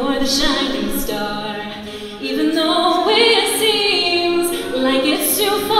you're the shining star, even though it seems like it's too far.